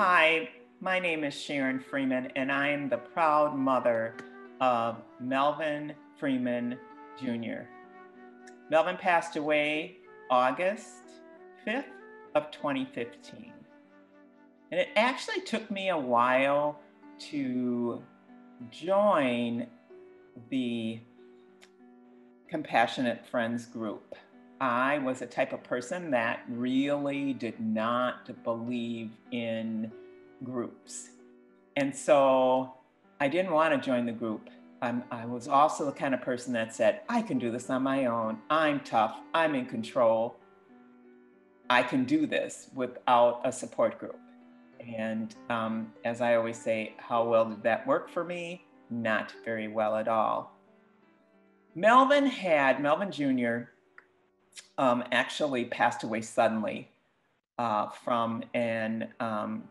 Hi, my name is Sharon Freeman, and I am the proud mother of Melvin Freeman Jr. Melvin passed away August 5th of 2015. And it actually took me a while to join the Compassionate Friends group. I was a type of person that really did not believe in groups. And so I didn't want to join the group. I'm, i was also the kind of person that said, I can do this on my own. I'm tough. I'm in control. I can do this without a support group. And um, as I always say, how well did that work for me? Not very well at all. Melvin had, Melvin Jr. Um, actually passed away suddenly uh, from an um,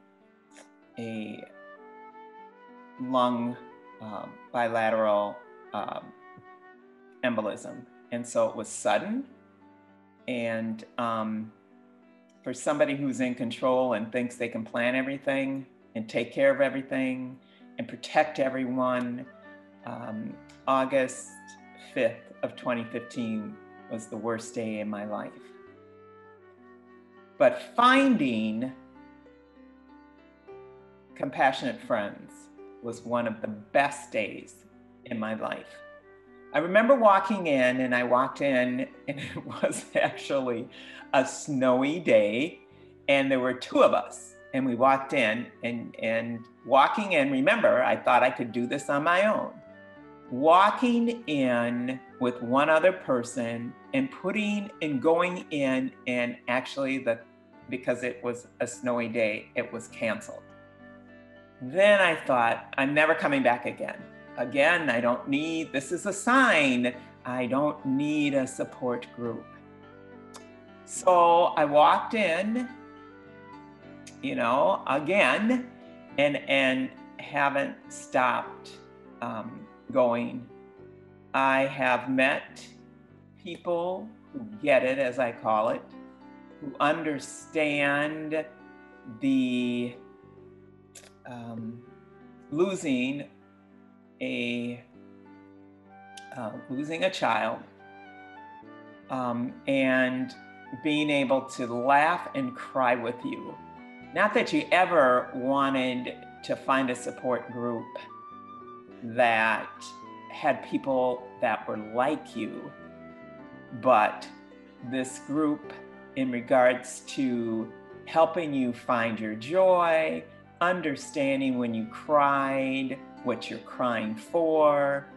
a lung um, bilateral um, embolism, and so it was sudden. And um, for somebody who's in control and thinks they can plan everything and take care of everything and protect everyone, um, August 5th of 2015 was the worst day in my life. But finding compassionate friends was one of the best days in my life. I remember walking in, and I walked in, and it was actually a snowy day, and there were two of us. And we walked in, and, and walking in, remember, I thought I could do this on my own walking in with one other person and putting and going in and actually the because it was a snowy day it was canceled. Then i thought i'm never coming back again. Again i don't need this is a sign i don't need a support group. So i walked in you know again and and haven't stopped um, going. I have met people who get it, as I call it, who understand the um, losing a uh, losing a child um, and being able to laugh and cry with you. Not that you ever wanted to find a support group that had people that were like you, but this group, in regards to helping you find your joy, understanding when you cried, what you're crying for,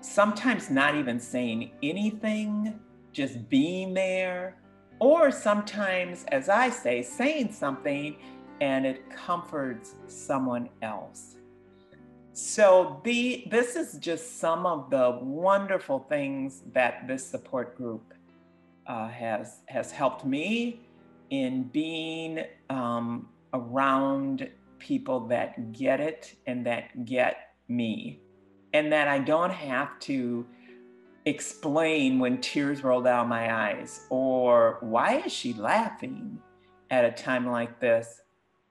sometimes not even saying anything, just being there, or sometimes, as I say, saying something and it comforts someone else. So the this is just some of the wonderful things that this support group uh, has has helped me in being um, around people that get it and that get me, and that I don't have to explain when tears roll down my eyes or why is she laughing at a time like this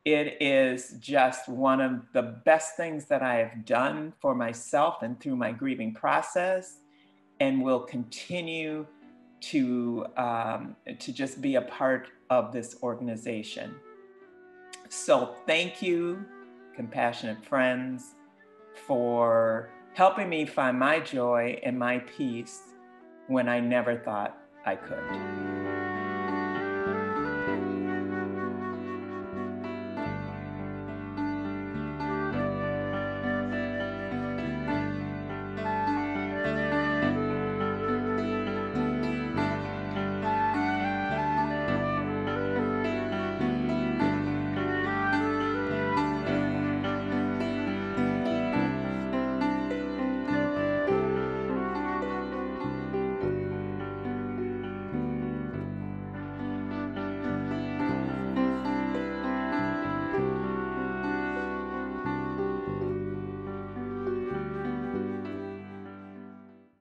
it is just one of the best things that I have done for myself and through my grieving process, and will continue to, um, to just be a part of this organization. So, thank you, compassionate friends, for helping me find my joy and my peace when I never thought I could.